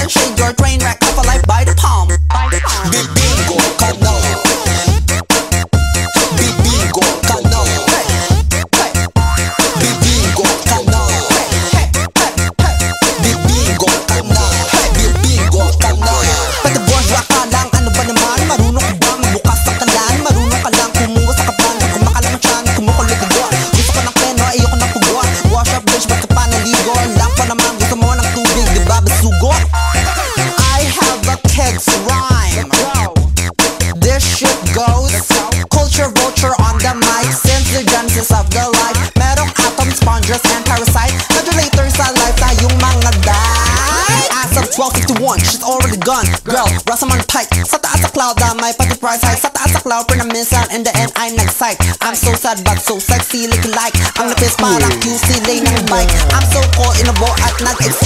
Then she's your train wreck I'm on a tight. Sat as a cloud down my party price high. Sat as a cloud, bring a miss out in the end. I next sight. I'm so sad but so sexy, looking like I'm the best part. I'm QC laying on the bike. I'm so caught in a boat at night. It's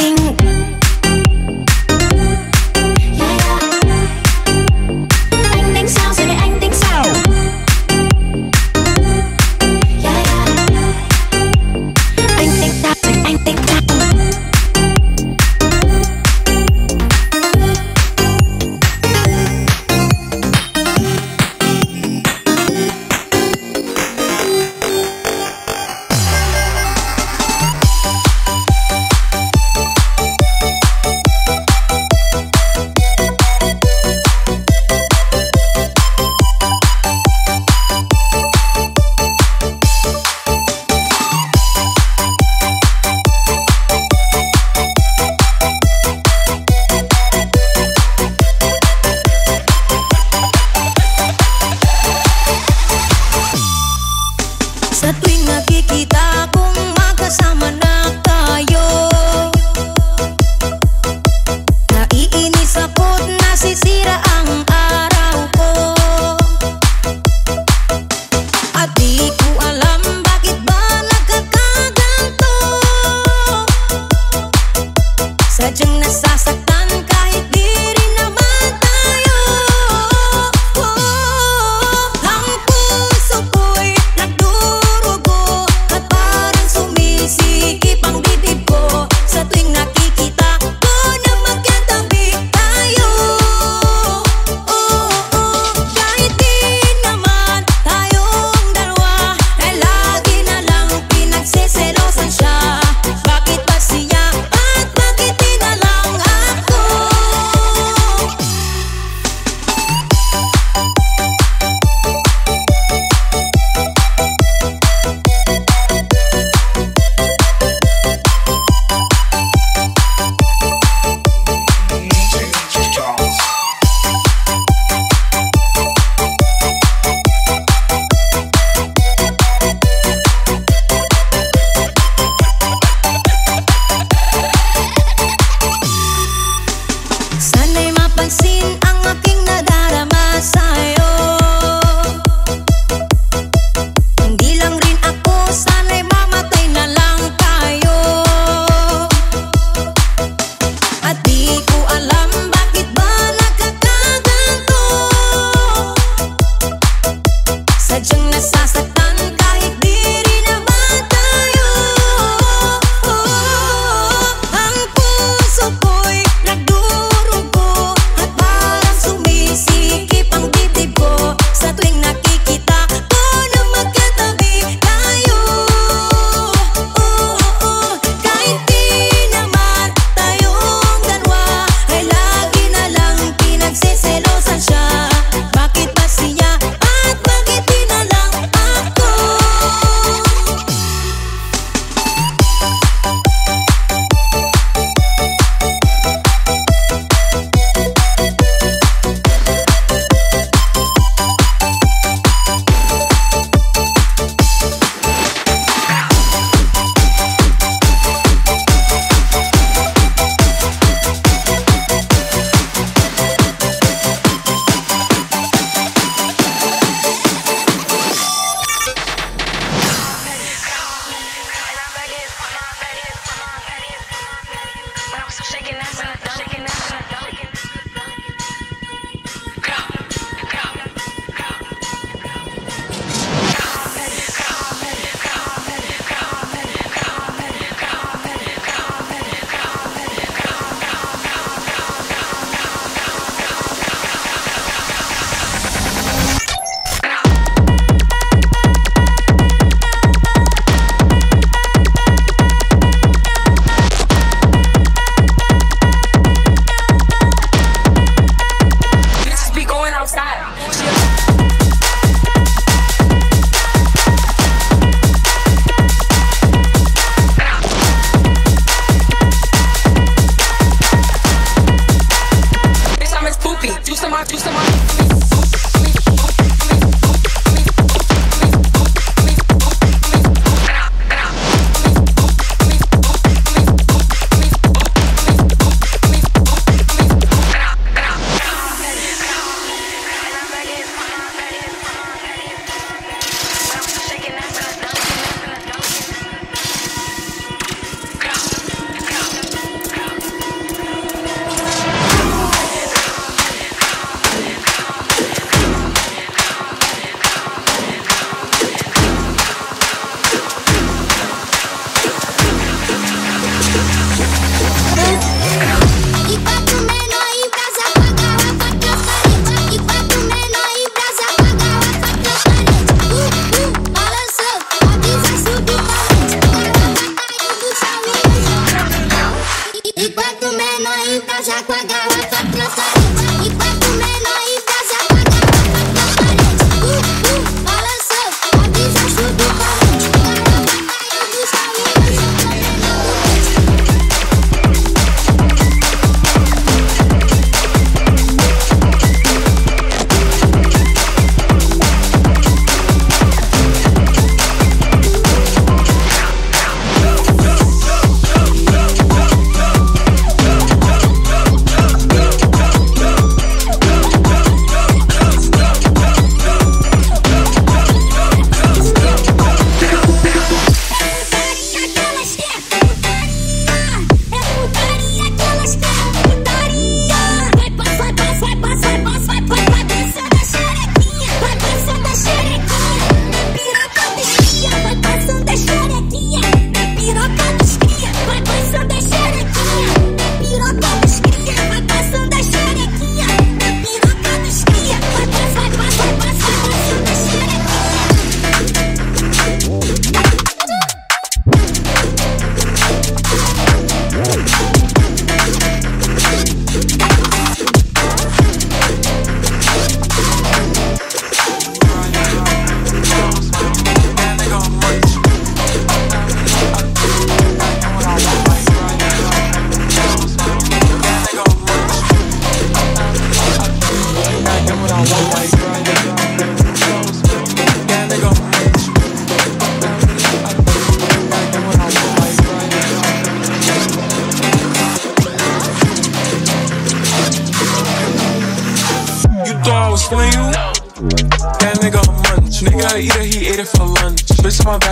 Tình Yeah, shaking that, shaking that.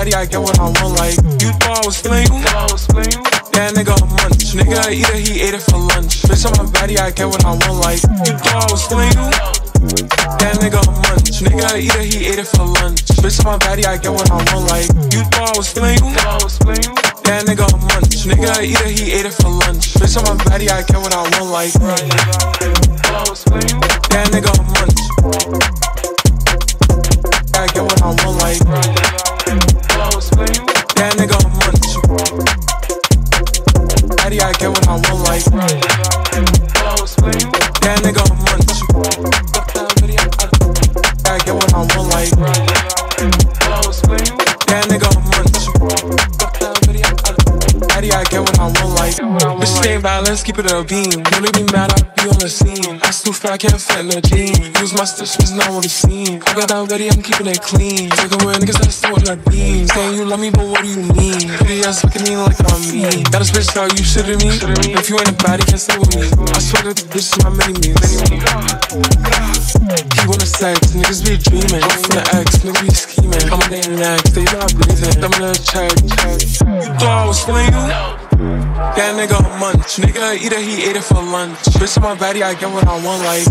Bitch on my body, I get what I want. Like you thought I was feeling you. Yeah, nigga a munch. Nigga eat it, he ate it for lunch. Bitch on my body, I get what I want. Like you thought I was you. Yeah, nigga a munch. Nigga eat it, he ate it for lunch. Bitch on my body, I get what I want. Like you thought I was you. Yeah, nigga a munch. Nigga eat it, he ate it for lunch. Bitch on my body, I get what I want. Like yeah, nigga a munch. I get what I want. Like yeah, nigga a munch. Body, I get what I want. Like stay violence, keep it a beam. They be mad, I be on the scene. I still I can't fit the jeans. Use my stitch, it's not what it seems. I got that ready, I'm keeping it clean. Take away niggas that stole her beans. Saying you love me, but what do you mean? Pretty ass looking at me like I'm mean. Got a bitch thought you shitting me. If you ain't a baddie, can't stay with me. I swear the bitch is my mini me. He wanna sex, niggas be dreaming. I'm from the X, niggas be scheming. I'm a day next, they not breathing. I'm in a check. You thought I was feeling you? That nigga a munch. Nigga it, he ate it for lunch. Bitch on my body, I get what I want. Like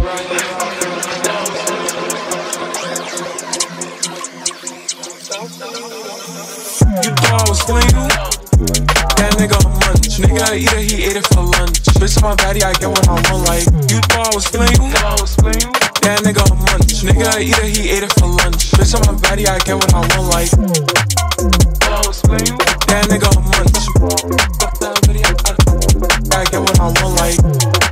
you thought I was you? That nigga a munch. Nigga it, he ate it for lunch. Bitch on my body, I get what I want. Like you thought I was you? That nigga a munch. Nigga it, he ate it for lunch. Bitch on my body, I get what I want. Like that nigga a munch. I get what I want. Like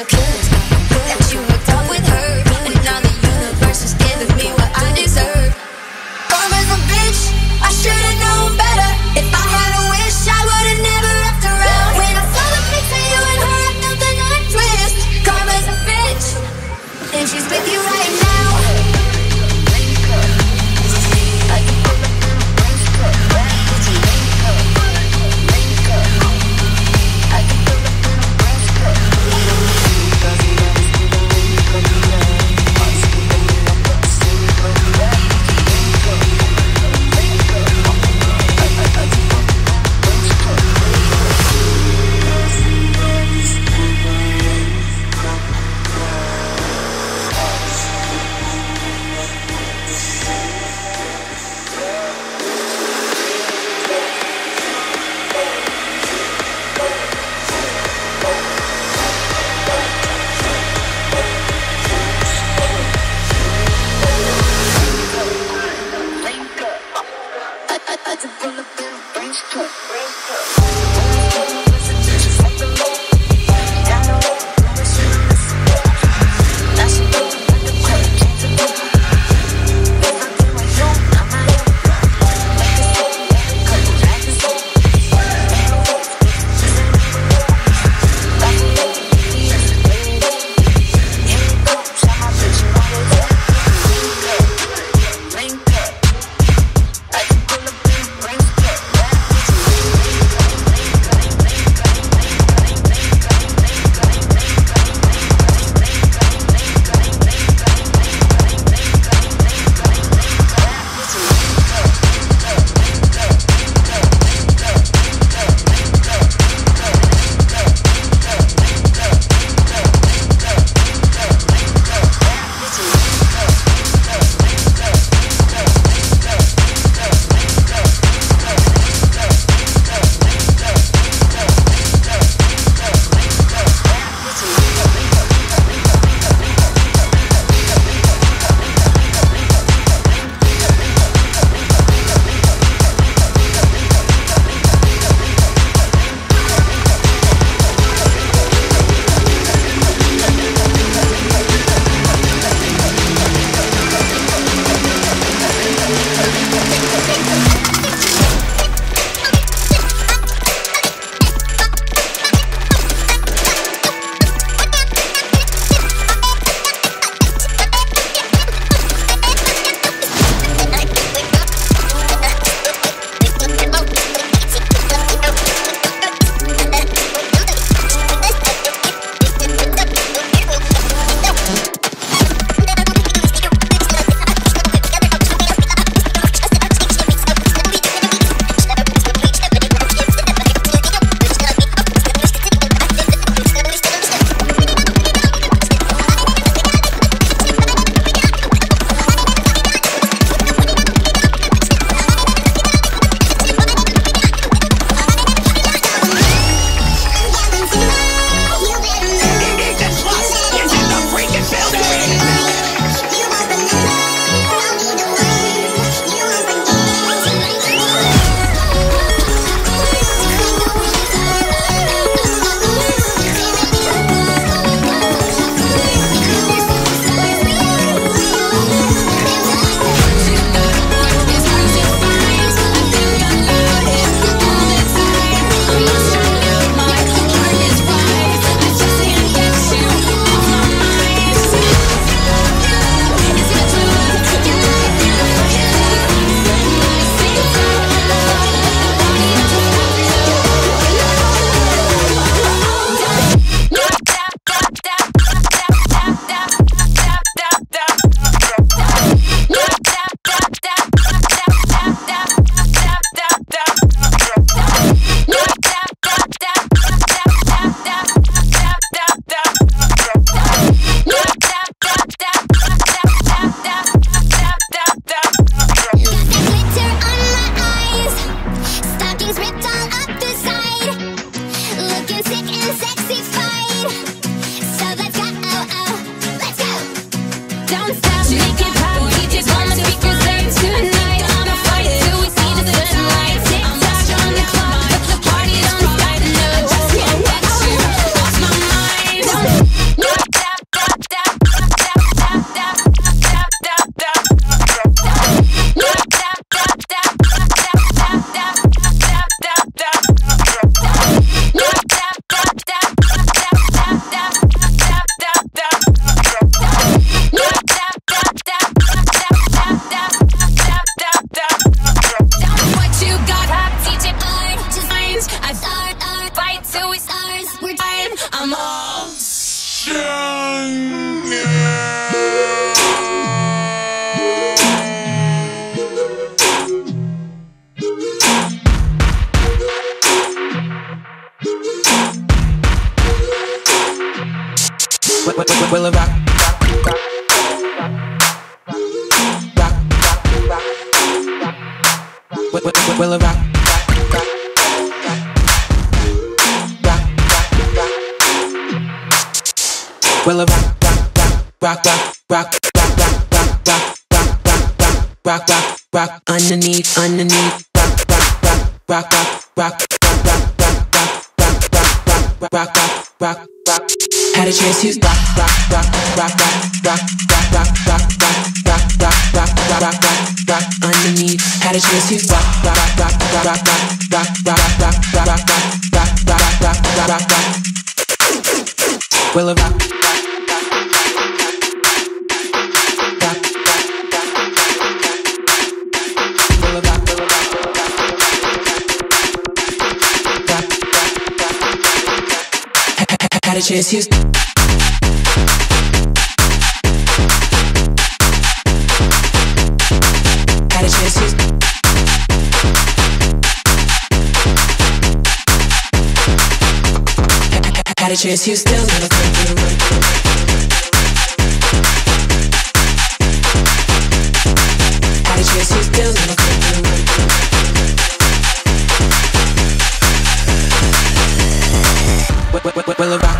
But minha. rock, rock, rock, rock, rock, rock, rock, rock, rock, rock, rock underneath, underneath, rock, rock, rock, rock, rock, rock, rock, rock, rock, rock, rock, rock, rock, rock, rock. rock. Had a chance to rock, rock, rock, rock, rock, rock, rock, rock, rock, rock, rock, rock, rock, rock, rock, rock, underneath. Had a chance to rock, rock, rock, rock, rock, rock, rock, rock, rock, rock, rock, rock, rock, rock, rock, rock, rock. Will it rock? had a chance, here's. Had a chance, here's. Had a chance, here's still never could. Had a chance, here's still never could. Well, well, well, well,